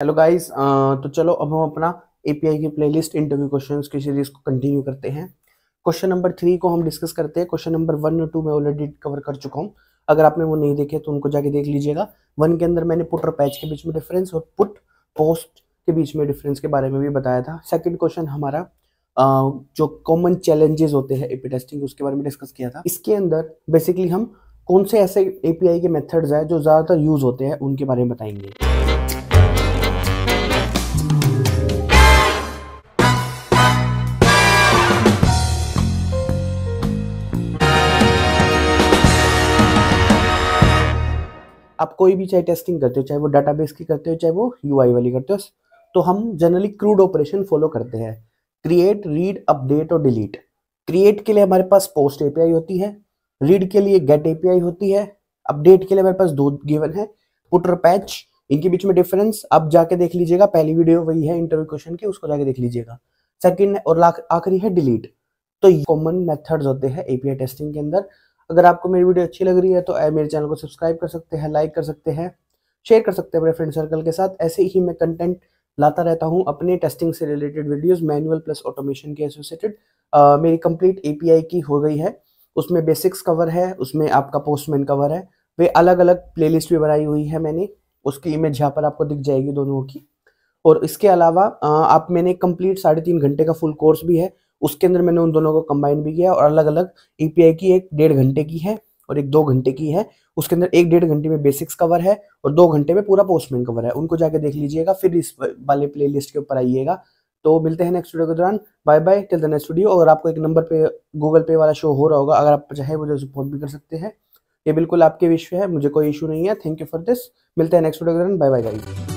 Hello guys तो चलो अब हम अपना एपीआई की प्लेलिस्ट इंटरव्यू क्वेश्चंस की सीरीज़ को कंटिन्यू करते हैं। क्वेश्चन नंबर थ्री को हम डिस्कस करते हैं। क्वेश्चन नंबर वन और टू मैं ऑलरेडी कवर कर चुका हूँ। अगर आपने वो नहीं देखे तो उनको जाके देख लीजिएगा। वन के अंदर मैंने पुट और पैच के बीच में डिफरेंस और पुट पोस्ट के बीच में डिफरेंस के बारे में भी बताया था। सेकेंड क्वेश्चन हमारा जो कॉमन चैलेंजेस होते हैं एपी टेस्टिंग उसके बारे में डिस्कस किया था। इसके अंदर बेसिकली हम कौन से ऐसे एपीआई के मेथड्स हैं जो ज़्यादातर यूज़ होते हैं, उनके बारे में बताएँगे। आप कोई भी चाहे टेस्टिंग करते हो, चाहे वो डाटाबेस की करते हो, चाहे वो यूआई वाली करते हो तो हम जनरली क्रूड ऑपरेशन फॉलो करते हैं। क्रिएट रीड अपडेट और डिलीट क्रिएट के लिए हमारे पास पोस्ट एपीआई होती है। रीड के लिए गेट एपीआई होती है। अपडेट के लिए हमारे पास दो गिवन है। पुटर पैच इनके बीच में डिफरेंस आप जाके देख लीजिएगा, पहली वीडियो वही है इंटरव्यू क्वेश्चन की, उसको जाके देख लीजिएगा। सेकंड और आखिरी है डिलीट तो कॉमन मेथड्स होते हैं एपीआई टेस्टिंग के अंदर। अगर आपको मेरी वीडियो अच्छी लग रही है तो मेरे चैनल को सब्सक्राइब कर सकते हैं, लाइक कर सकते हैं, शेयर कर सकते हैं अपने फ्रेंड सर्कल के साथ। ऐसे ही मैं कंटेंट लाता रहता हूँ अपने टेस्टिंग से related videos manual plus automation के एसोसिएटेड मेरी कंप्लीट एपीआई की हो गई है। उसमें बेसिक्स कवर है, उसमें आपका पोस्टमैन कवर है। वे अलग अलग प्लेलिस्ट भी बनाई हुई है मैंने। उसकी इमेज यहाँ पर आपको दिख जाएगी दोनों की। और इसके अलावा आप, मैंने कंप्लीट साढ़े तीन घंटे का फुल कोर्स भी है। उसके अंदर मैंने उन दोनों को कंबाइन भी किया और अलग अलग ई की एक डेढ़ घंटे की है और एक दो घंटे की है। उसके अंदर एक डेढ़ घंटे में बेसिक्स कवर है और दो घंटे में पूरा पोस्टमैन कवर है। उनको जाके देख लीजिएगा, फिर इस वाले प्ले के ऊपर आइएगा। तो मिलते हैं नेक्स्ट वीडियो के दौरान। Bye bye till the next video और आपको एक नंबर पे गूगल पे वाला शो हो रहा होगा, अगर आप चाहे मुझे सपोर्ट भी कर सकते हैं। ये बिल्कुल आपके विश्व है, मुझे कोई इशू नहीं है। थैंक यू फॉर दिस मिलते हैं नेक्स्ट वीडियो के दौरान। Bye bye guys